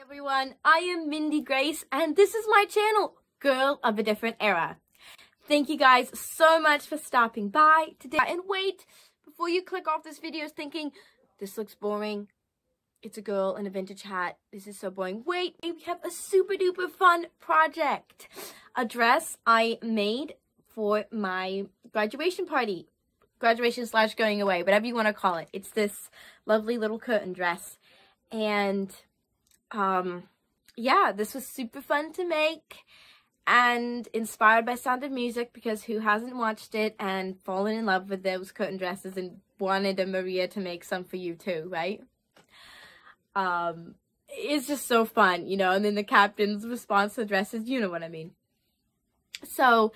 Everyone, I am Mindy Grace and this is my channel, Girl of a Different Era. Thank you guys so much for stopping by today. And wait, before you click off this video thinking, this looks boring, it's a girl in a vintage hat, this is so boring. Wait, we have a super duper fun project. A dress I made for my graduation party. Graduation slash going away, whatever you want to call it. It's this lovely little curtain dress. And um, yeah, this was super fun to make and inspired by Sound of Music because who hasn't watched it and fallen in love with those curtain dresses and wanted a Maria to make some for you too, right? Um, it's just so fun, you know, and then the captain's response to dresses, you know what I mean. So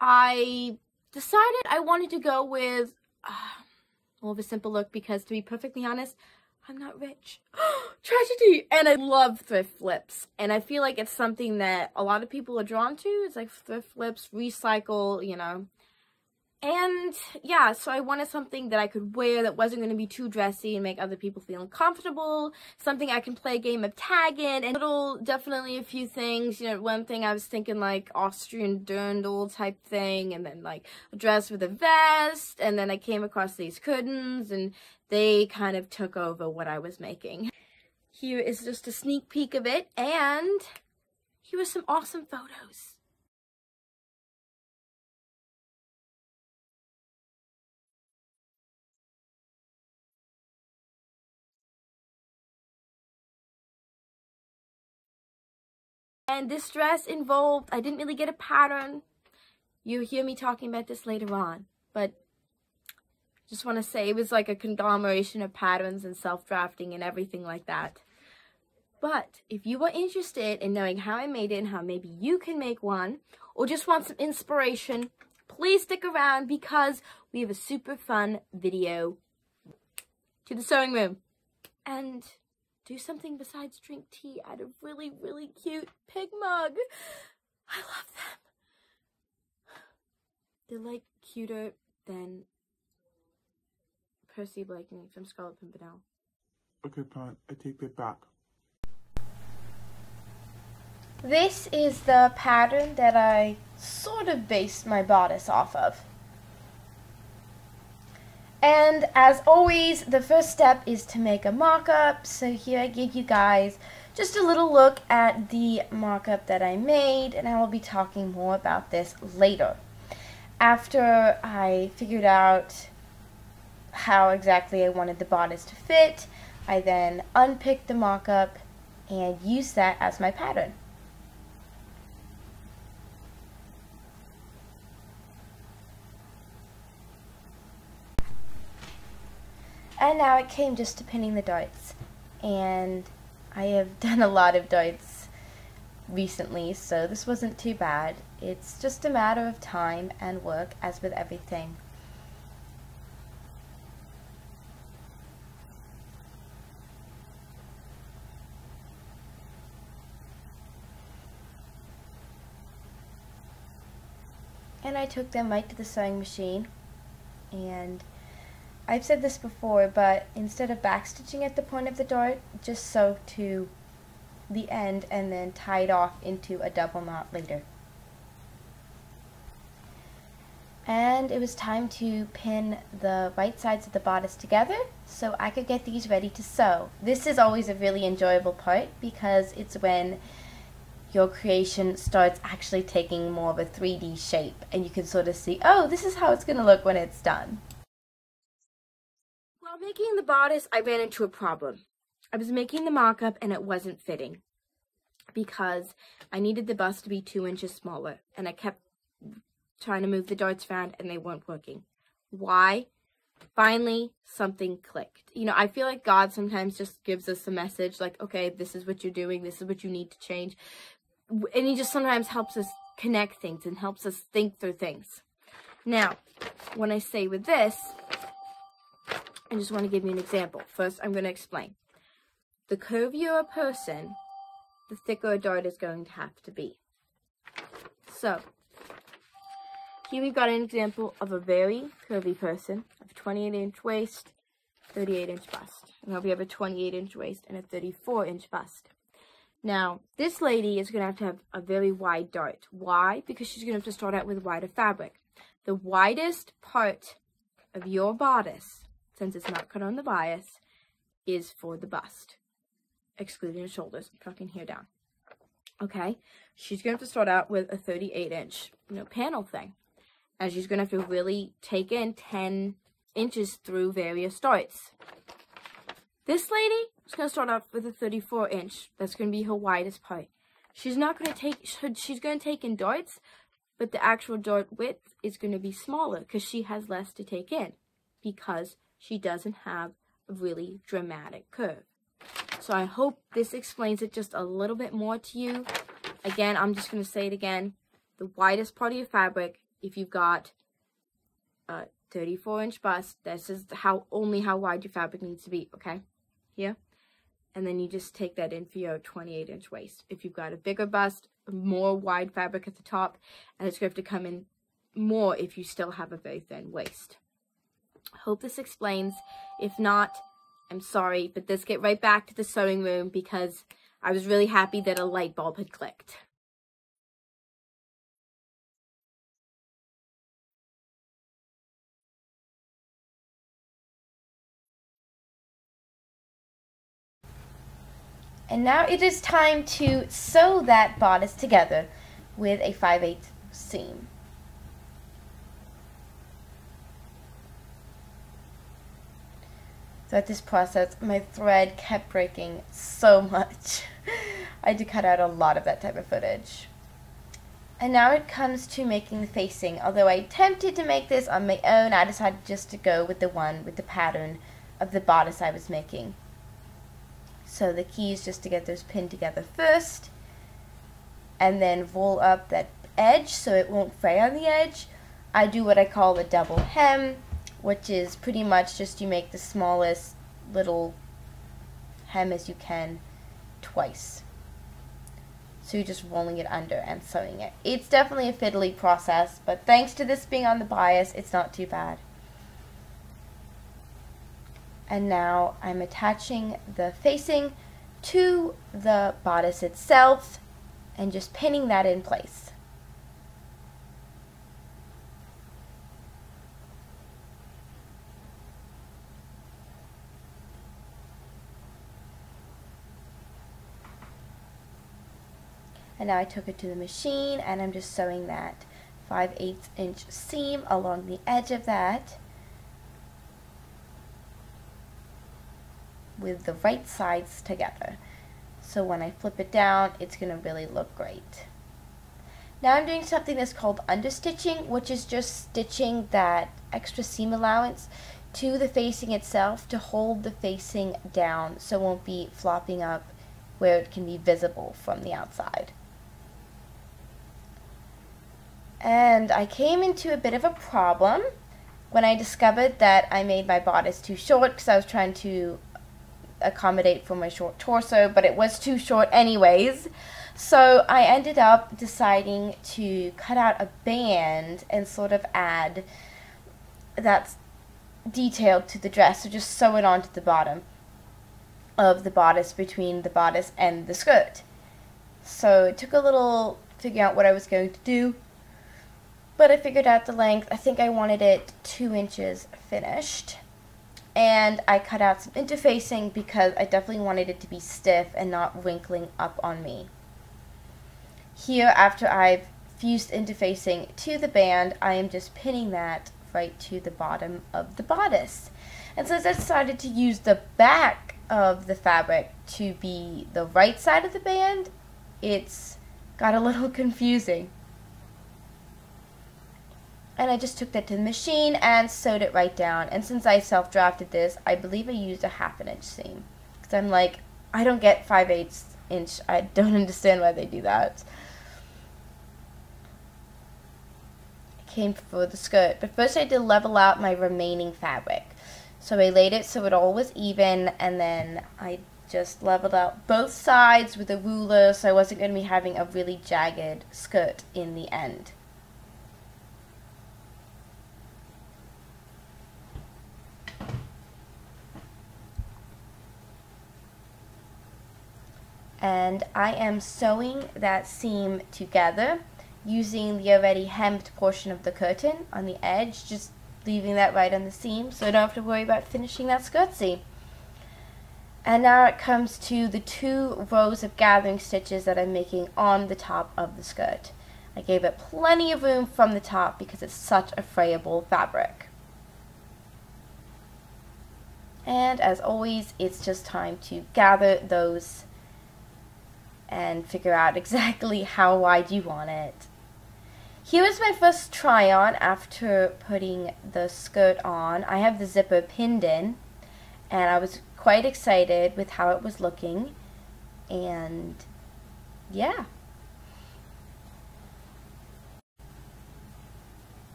I decided I wanted to go with uh, more of a simple look because to be perfectly honest, I'm not rich. Tragedy! And I love thrift flips. And I feel like it's something that a lot of people are drawn to. It's like thrift flips, recycle, you know. And yeah, so I wanted something that I could wear that wasn't going to be too dressy and make other people feel uncomfortable. Something I can play a game of tag in and little, definitely a few things. You know, one thing I was thinking like Austrian dirndl type thing and then like a dress with a vest. And then I came across these curtains and they kind of took over what I was making. Here is just a sneak peek of it and here are some awesome photos. And this dress involved, I didn't really get a pattern. You'll hear me talking about this later on. But just want to say it was like a conglomeration of patterns and self-drafting and everything like that. But if you are interested in knowing how I made it and how maybe you can make one, or just want some inspiration, please stick around because we have a super fun video to the sewing room. And do something besides drink tea out of really, really cute pig mug. I love them. They're like cuter than Percy Blakeney from Scarlet Pimpernel. Okay, fine. I take that back. This is the pattern that I sort of based my bodice off of. And as always, the first step is to make a mock-up. So here I give you guys just a little look at the mock-up that I made, and I will be talking more about this later. After I figured out how exactly I wanted the bodice to fit, I then unpicked the mock-up and used that as my pattern. And now it came just to pinning the darts. And I have done a lot of darts recently, so this wasn't too bad. It's just a matter of time and work, as with everything. I took them right to the sewing machine and I've said this before, but instead of backstitching at the point of the dart, just sew to the end and then tie it off into a double knot later. And it was time to pin the right sides of the bodice together so I could get these ready to sew. This is always a really enjoyable part because it's when your creation starts actually taking more of a 3D shape and you can sort of see, oh, this is how it's going to look when it's done. While making the bodice, I ran into a problem. I was making the mock-up and it wasn't fitting because I needed the bust to be two inches smaller and I kept trying to move the darts around and they weren't working. Why? Finally, something clicked. You know, I feel like God sometimes just gives us a message like, okay, this is what you're doing. This is what you need to change. And he just sometimes helps us connect things and helps us think through things. Now, when I say with this, I just want to give you an example. First, I'm going to explain. The curvier a person, the thicker a dart is going to have to be. So, here we've got an example of a very curvy person of 28 inch waist, 38 inch bust. Now we have a 28 inch waist and a 34 inch bust. Now, this lady is going to have to have a very wide dart. Why? Because she's going to have to start out with wider fabric. The widest part of your bodice, since it's not cut on the bias, is for the bust, excluding the shoulders. Tucking here down. Okay, she's going to have to start out with a 38 inch, you know, panel thing. And she's going to have to really take in 10 inches through various darts. This lady is going to start off with a 34 inch. That's going to be her widest part. She's not going to take, she's going to take in darts, but the actual dart width is going to be smaller because she has less to take in because she doesn't have a really dramatic curve. So I hope this explains it just a little bit more to you. Again, I'm just going to say it again. The widest part of your fabric, if you've got a 34 inch bust, this is how only how wide your fabric needs to be, okay? Here. And then you just take that in for your 28 inch waist. If you've got a bigger bust, more wide fabric at the top, and it's going to to come in more if you still have a very thin waist. Hope this explains. If not, I'm sorry, but let's get right back to the sewing room because I was really happy that a light bulb had clicked. And now it is time to sew that bodice together with a 5 8 seam. Throughout this process, my thread kept breaking so much. I had to cut out a lot of that type of footage. And now it comes to making the facing. Although I attempted to make this on my own, I decided just to go with the one with the pattern of the bodice I was making. So the key is just to get those pinned together first and then roll up that edge so it won't fray on the edge. I do what I call the double hem, which is pretty much just you make the smallest little hem as you can twice. So you're just rolling it under and sewing it. It's definitely a fiddly process, but thanks to this being on the bias, it's not too bad. And now I'm attaching the facing to the bodice itself and just pinning that in place. And now I took it to the machine and I'm just sewing that 5 8 inch seam along the edge of that. With the right sides together. So when I flip it down, it's going to really look great. Now I'm doing something that's called understitching, which is just stitching that extra seam allowance to the facing itself to hold the facing down so it won't be flopping up where it can be visible from the outside. And I came into a bit of a problem when I discovered that I made my bodice too short because I was trying to accommodate for my short torso, but it was too short anyways. So I ended up deciding to cut out a band and sort of add that detail to the dress. So just sew it onto the bottom of the bodice between the bodice and the skirt. So it took a little figuring out what I was going to do. But I figured out the length. I think I wanted it two inches finished and I cut out some interfacing because I definitely wanted it to be stiff and not wrinkling up on me. Here, after I've fused interfacing to the band, I am just pinning that right to the bottom of the bodice. And since I decided to use the back of the fabric to be the right side of the band, it's got a little confusing and I just took that to the machine and sewed it right down. And since I self-drafted this, I believe I used a half an inch seam. Because I'm like, I don't get 5 eighths inch. I don't understand why they do that. I came for the skirt. But first I had to level out my remaining fabric. So I laid it so it all was even and then I just leveled out both sides with a ruler so I wasn't going to be having a really jagged skirt in the end. And I am sewing that seam together using the already hemmed portion of the curtain on the edge, just leaving that right on the seam so I don't have to worry about finishing that skirt seam. And now it comes to the two rows of gathering stitches that I'm making on the top of the skirt. I gave it plenty of room from the top because it's such a frayable fabric. And as always, it's just time to gather those and figure out exactly how wide you want it. Here is my first try on after putting the skirt on. I have the zipper pinned in and I was quite excited with how it was looking and yeah.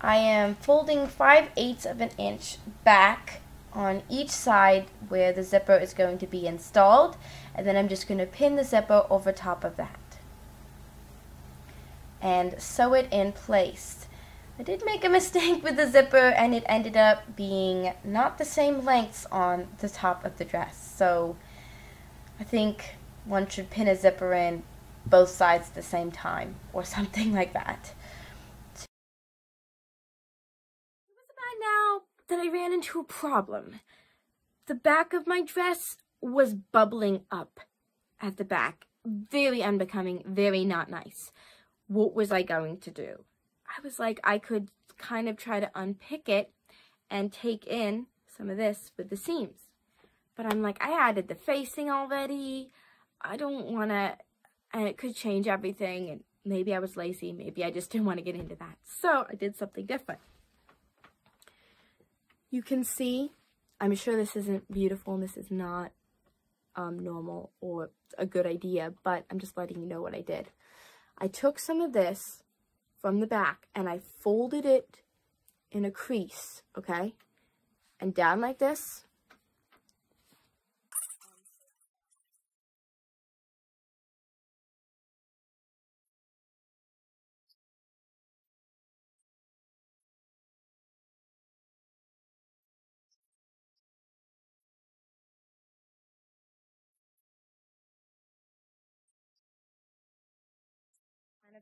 I am folding 5 eighths of an inch back on each side where the zipper is going to be installed and then I'm just going to pin the zipper over top of that and sew it in place. I did make a mistake with the zipper and it ended up being not the same lengths on the top of the dress so I think one should pin a zipper in both sides at the same time or something like that. That I ran into a problem. The back of my dress was bubbling up at the back. Very unbecoming, very not nice. What was I going to do? I was like, I could kind of try to unpick it and take in some of this with the seams. But I'm like, I added the facing already. I don't want to, and it could change everything. And maybe I was lazy. Maybe I just didn't want to get into that. So I did something different you can see, I'm sure this isn't beautiful and this is not um, normal or a good idea, but I'm just letting you know what I did. I took some of this from the back and I folded it in a crease, okay? And down like this,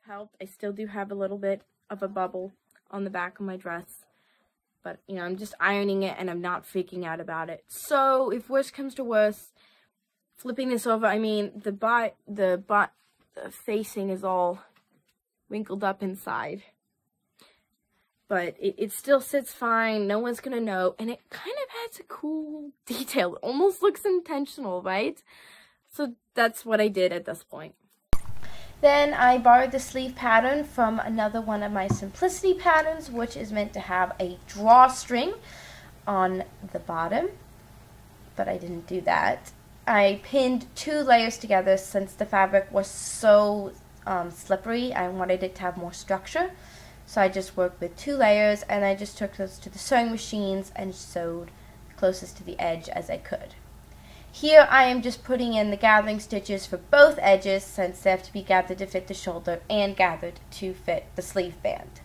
helped. I still do have a little bit of a bubble on the back of my dress. But, you know, I'm just ironing it and I'm not freaking out about it. So, if worse comes to worse, flipping this over, I mean, the bot, the bot, the facing is all wrinkled up inside. But it, it still sits fine. No one's going to know. And it kind of has a cool detail. It almost looks intentional, right? So that's what I did at this point. Then I borrowed the sleeve pattern from another one of my Simplicity patterns, which is meant to have a drawstring on the bottom, but I didn't do that. I pinned two layers together since the fabric was so um, slippery. I wanted it to have more structure. So I just worked with two layers and I just took those to the sewing machines and sewed closest to the edge as I could. Here I am just putting in the gathering stitches for both edges since they have to be gathered to fit the shoulder and gathered to fit the sleeve band.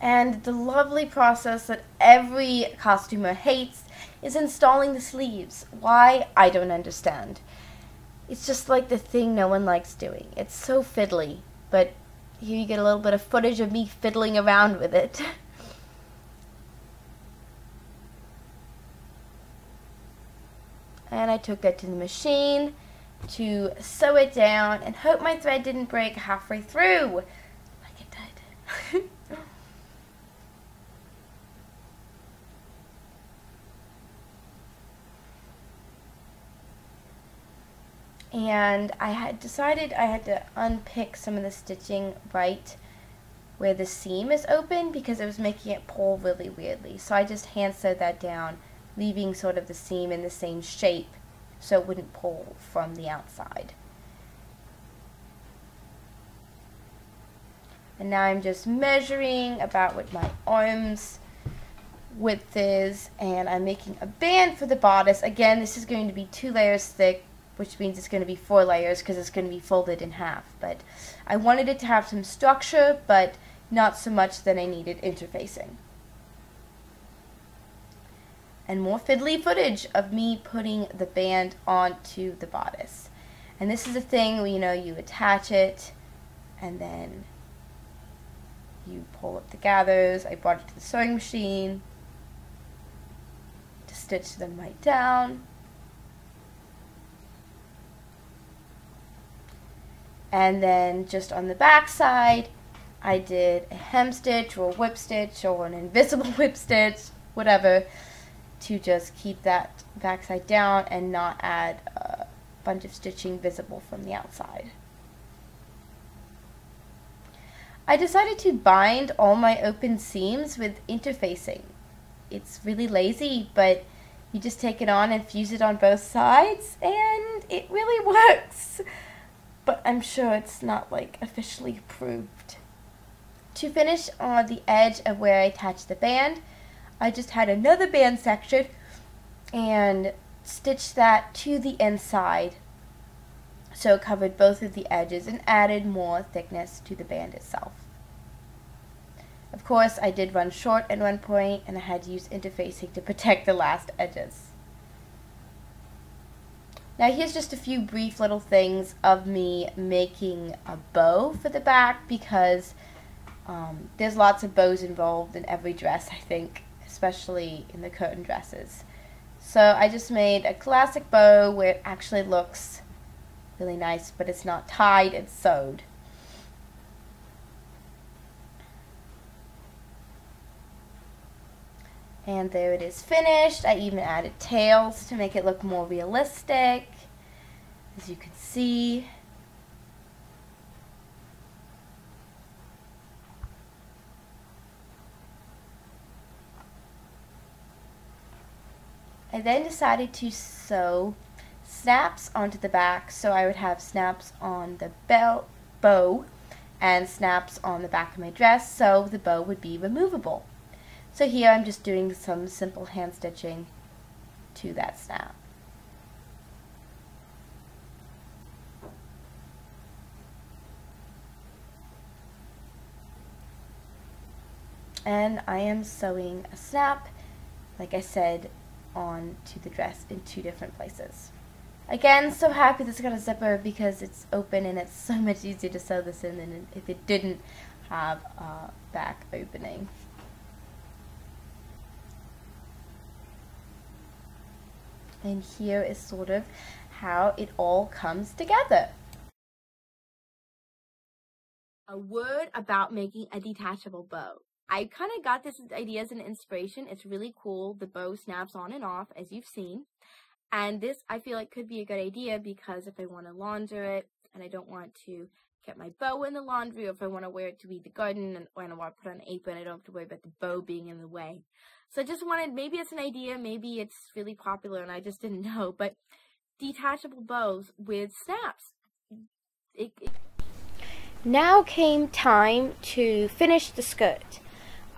And the lovely process that every costumer hates is installing the sleeves. Why? I don't understand. It's just like the thing no one likes doing. It's so fiddly, but here you get a little bit of footage of me fiddling around with it. and I took that to the machine to sew it down and hope my thread didn't break halfway through like it did. and I had decided I had to unpick some of the stitching right where the seam is open because it was making it pull really weirdly. So I just hand sewed that down leaving sort of the seam in the same shape so it wouldn't pull from the outside. And now I'm just measuring about what my arms width is and I'm making a band for the bodice. Again, this is going to be two layers thick, which means it's going to be four layers because it's going to be folded in half. But I wanted it to have some structure, but not so much that I needed interfacing. And more fiddly footage of me putting the band onto the bodice. And this is a thing where, you know, you attach it and then you pull up the gathers. I brought it to the sewing machine to stitch them right down. And then just on the back side, I did a hem stitch or a whip stitch or an invisible whip stitch, whatever, to just keep that back side down and not add a bunch of stitching visible from the outside. I decided to bind all my open seams with interfacing. It's really lazy, but you just take it on and fuse it on both sides, and it really works. But I'm sure it's not like officially approved. To finish on the edge of where I attached the band, I just had another band section and stitched that to the inside so it covered both of the edges and added more thickness to the band itself. Of course, I did run short at one point and I had to use interfacing to protect the last edges. Now here's just a few brief little things of me making a bow for the back because um, there's lots of bows involved in every dress, I think, especially in the curtain dresses. So I just made a classic bow where it actually looks really nice, but it's not tied, it's sewed. And there it is finished. I even added tails to make it look more realistic, as you can see. I then decided to sew snaps onto the back so I would have snaps on the belt bow and snaps on the back of my dress so the bow would be removable. So here I'm just doing some simple hand stitching to that snap. And I am sewing a snap, like I said, on to the dress in two different places. Again, so happy this got a zipper because it's open and it's so much easier to sew this in than if it didn't have a back opening. And here is sort of how it all comes together. A word about making a detachable bow. I kind of got this idea as an inspiration. It's really cool. The bow snaps on and off, as you've seen. And this, I feel like, could be a good idea because if I want to launder it and I don't want to get my bow in the laundry, or if I want to wear it to be the garden and when I want to put on an apron, I don't have to worry about the bow being in the way. So I just wanted, maybe it's an idea, maybe it's really popular and I just didn't know, but detachable bows with snaps. It, it... Now came time to finish the skirt.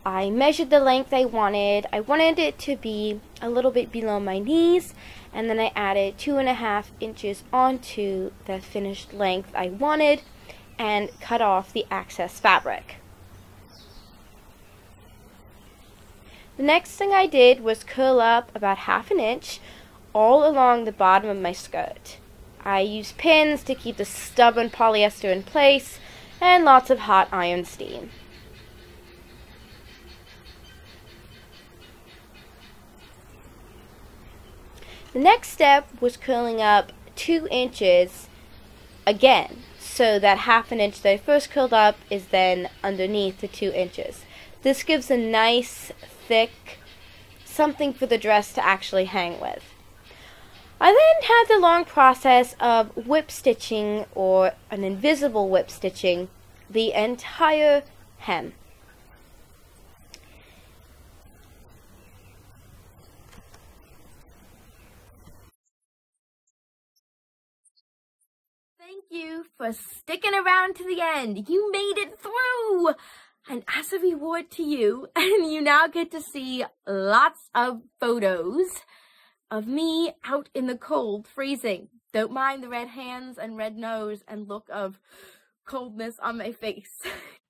I measured the length I wanted. I wanted it to be a little bit below my knees, and then I added two and a half inches onto the finished length I wanted and cut off the excess fabric. The next thing I did was curl up about half an inch all along the bottom of my skirt. I used pins to keep the stubborn polyester in place and lots of hot iron steam. The next step was curling up two inches again so that half an inch that I first curled up is then underneath the two inches. This gives a nice thick, something for the dress to actually hang with. I then had the long process of whip stitching or an invisible whip stitching the entire hem. Thank you for sticking around to the end. You made it through! And as a reward to you, and you now get to see lots of photos of me out in the cold, freezing. Don't mind the red hands and red nose and look of coldness on my face.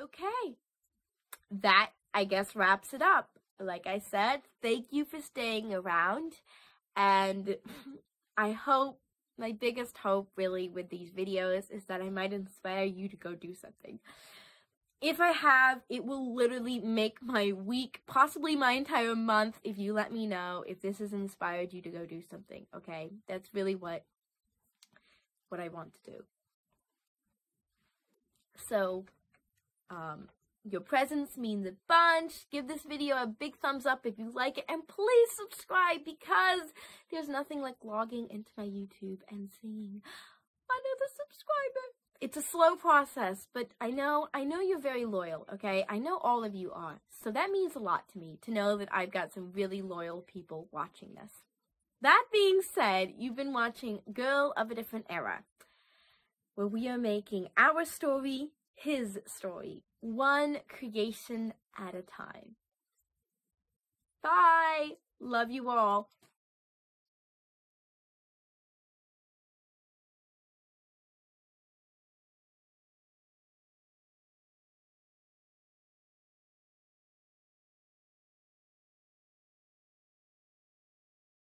Okay. That, I guess, wraps it up. Like I said, thank you for staying around. And I hope, my biggest hope really with these videos is that I might inspire you to go do something. If I have, it will literally make my week, possibly my entire month, if you let me know if this has inspired you to go do something, okay? That's really what, what I want to do. So, um, your presence means a bunch. Give this video a big thumbs up if you like it. And please subscribe because there's nothing like logging into my YouTube and seeing another subscriber. It's a slow process, but I know, I know you're very loyal, okay? I know all of you are. So that means a lot to me to know that I've got some really loyal people watching this. That being said, you've been watching Girl of a Different Era, where we are making our story his story, one creation at a time. Bye. Love you all.